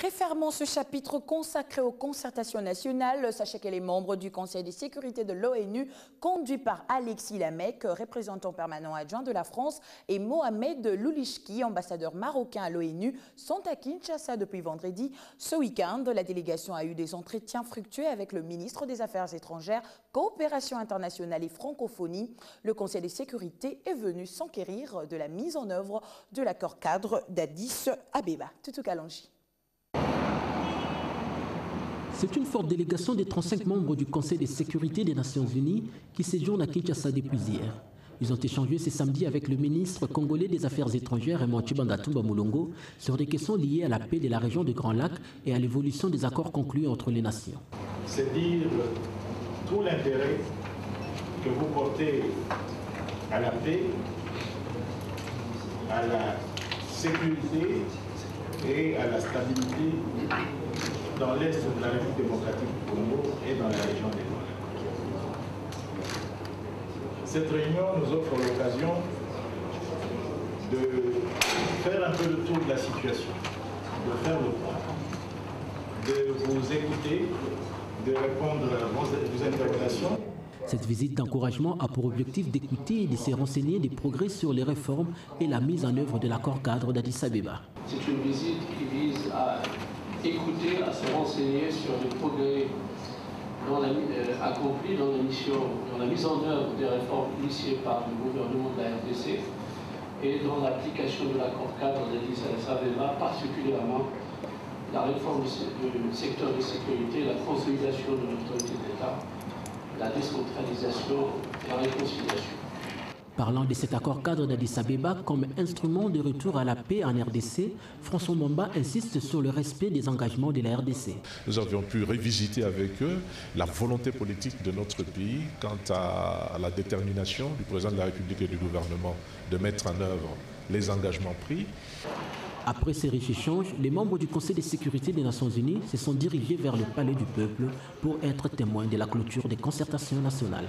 Refermons ce chapitre consacré aux concertations nationales. Sachez qu'elle est membre du Conseil de sécurité de l'ONU, conduit par Alexis Lamec, représentant permanent adjoint de la France, et Mohamed Loulishki, ambassadeur marocain à l'ONU, sont à Kinshasa depuis vendredi. Ce week-end, la délégation a eu des entretiens fructueux avec le ministre des Affaires étrangères, coopération internationale et francophonie. Le Conseil de sécurité est venu s'enquérir de la mise en œuvre de l'accord cadre d'Addis Abeba. Tutu Kalonji. C'est une forte délégation des 35 membres du Conseil de sécurité des Nations Unies qui séjourne à Kinshasa depuis hier. Ils ont échangé ce samedi avec le ministre congolais des Affaires étrangères Raymond Chibandatumba Moulongo sur des questions liées à la paix de la région de Grand Lac et à l'évolution des accords conclus entre les nations. C'est dire tout l'intérêt que vous portez à la paix, à la sécurité et à la stabilité dans l'est de la République démocratique du Congo et dans la région des Noirs. Cette réunion nous offre l'occasion de faire un peu le tour de la situation, de faire le point, de vous écouter, de répondre à vos interrogations. Cette visite d'encouragement a pour objectif d'écouter et de se renseigner des progrès sur les réformes et la mise en œuvre de l'accord cadre d'Addis Abeba. C'est une visite qui vise à écouter, à se renseigner sur les progrès dans euh, accomplis dans la, mission, dans la mise en œuvre des réformes initiées par le gouvernement de la RDC et dans l'application de l'accord cadre d'Addis Abeba, particulièrement la réforme du secteur de sécurité, la consolidation de l'autorité d'État, la décentralisation et la réconciliation. Parlant de cet accord cadre d'Addis Abeba comme instrument de retour à la paix en RDC, François Momba insiste sur le respect des engagements de la RDC. Nous avions pu revisiter avec eux la volonté politique de notre pays quant à la détermination du président de la République et du gouvernement de mettre en œuvre les engagements pris. Après ces riches échanges, les membres du Conseil de sécurité des Nations Unies se sont dirigés vers le Palais du Peuple pour être témoins de la clôture des concertations nationales.